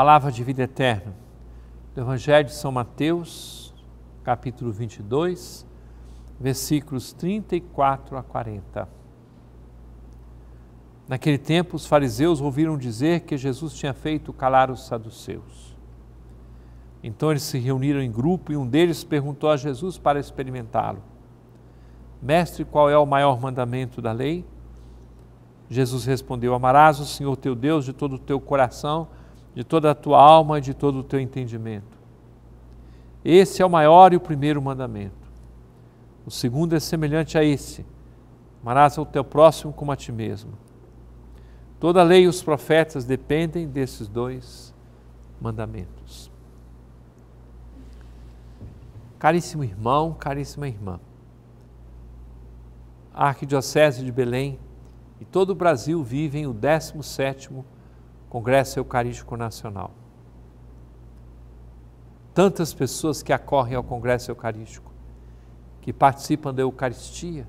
Palavra de vida eterna. Do Evangelho de São Mateus, capítulo 22, versículos 34 a 40. Naquele tempo, os fariseus ouviram dizer que Jesus tinha feito calar os saduceus. Então eles se reuniram em grupo e um deles perguntou a Jesus para experimentá-lo: Mestre, qual é o maior mandamento da lei? Jesus respondeu: Amarás o Senhor teu Deus de todo o teu coração de toda a tua alma e de todo o teu entendimento. Esse é o maior e o primeiro mandamento. O segundo é semelhante a esse: amarás ao teu próximo como a ti mesmo. Toda a lei e os profetas dependem desses dois mandamentos. Caríssimo irmão, caríssima irmã, a Arquidiocese de Belém e todo o Brasil vivem o 17º Congresso Eucarístico Nacional. Tantas pessoas que acorrem ao Congresso Eucarístico, que participam da Eucaristia.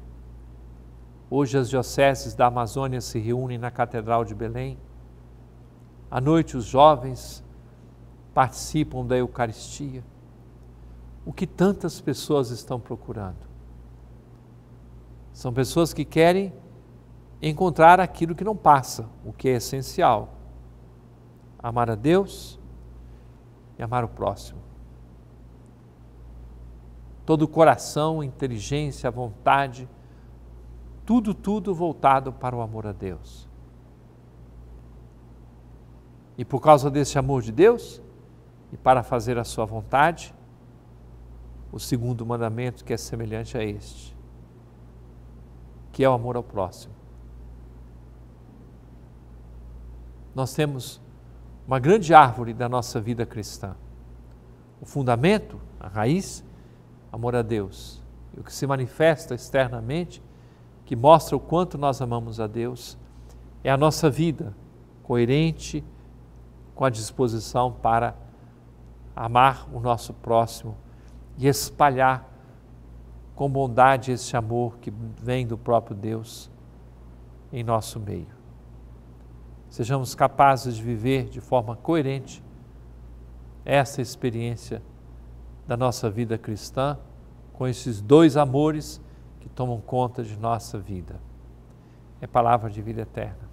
Hoje as dioceses da Amazônia se reúnem na Catedral de Belém. À noite os jovens participam da Eucaristia. O que tantas pessoas estão procurando? São pessoas que querem encontrar aquilo que não passa, o que é essencial amar a Deus e amar o próximo. Todo o coração, inteligência, vontade, tudo, tudo voltado para o amor a Deus. E por causa desse amor de Deus, e para fazer a sua vontade, o segundo mandamento que é semelhante a este, que é o amor ao próximo. Nós temos uma grande árvore da nossa vida cristã. O fundamento, a raiz, amor a Deus. E o que se manifesta externamente, que mostra o quanto nós amamos a Deus, é a nossa vida coerente com a disposição para amar o nosso próximo e espalhar com bondade esse amor que vem do próprio Deus em nosso meio sejamos capazes de viver de forma coerente essa experiência da nossa vida cristã com esses dois amores que tomam conta de nossa vida. É palavra de vida eterna.